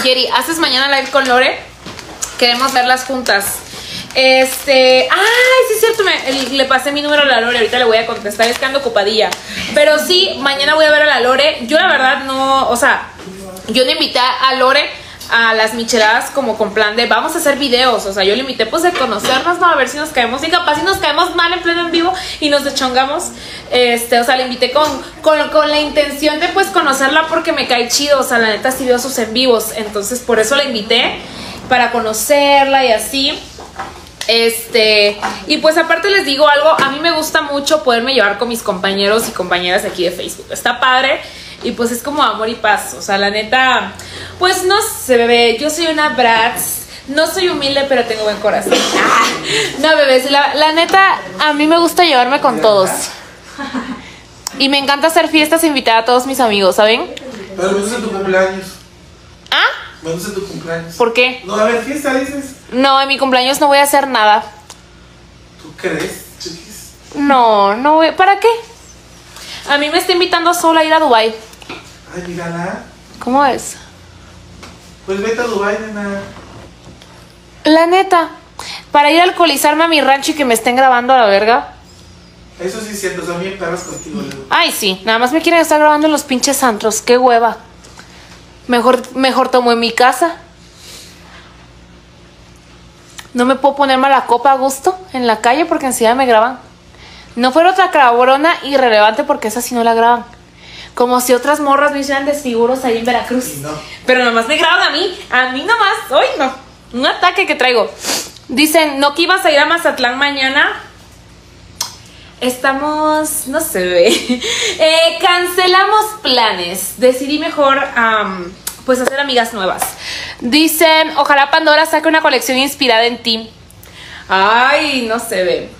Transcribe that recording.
Jerry, ¿haces mañana live con Lore? Queremos verlas juntas. Este, ay, sí es cierto, me- le pasé mi número a la Lore, ahorita le voy a contestar, es que ando. Pero sí, mañana voy a ver a la Lore. Yo la verdad no, o sea, yo le invité a Lore a las micheladas como con plan de vamos a hacer videos, o sea, yo le invité pues de conocernos, ¿no? A ver si nos caemos, y capaz si nos caemos mal en pleno en vivo y nos deschongamos, este, o sea, le invité con, con, con la intención de pues conocerla porque me cae chido, o sea, la neta sí veo sus en vivos, entonces por eso la invité, para conocerla y así. Este, y pues aparte les digo algo, a mí me gusta mucho poderme llevar con mis compañeros y compañeras aquí de Facebook. Está padre y pues es como amor y paz. O sea, la neta, pues no sé, bebé, yo soy una Bratz. No soy humilde, pero tengo buen corazón. Ah, no, bebés, la, la neta, a mí me gusta llevarme con todos. Y me encanta hacer fiestas e invitar a todos mis amigos, ¿saben? Pero me gusta tu cumpleaños. ¿Ah? Me gusta tu cumpleaños. ¿Por qué? No, a ver, fiesta dices. No, en mi cumpleaños no voy a hacer nada. ¿Tú crees, chiquis? No, no voy. ¿Para qué? A mí me está invitando sola a ir a Dubai. Ay, mírala. ¿Cómo es? Pues vete a Dubai, nena. La neta, para ir a alcoholizarme a mi rancho y que me estén grabando a la verga. Eso sí es cierto, son bien perras contigo, Leo. Ay, sí, nada más me quieren estar grabando en los pinches antros. Qué hueva. Mejor, mejor tomo en mi casa. No me puedo poner mala copa a gusto en la calle porque enseguida me graban. No fuera otra cabrona irrelevante porque esa sí no la graban. Como si otras morras me hicieran desfiguros ahí en Veracruz. No. Pero nomás me graban a mí. A mí nomás. Hoy no. Un ataque que traigo. Dicen, ¿no que ibas a ir a Mazatlán mañana? Estamos, no sé, bebé. Eh, cancelamos planes. Decidí mejor, pues, hacer amigas nuevas. Dicen, ojalá Pandora saque una colección inspirada en ti. Ay, no se ve.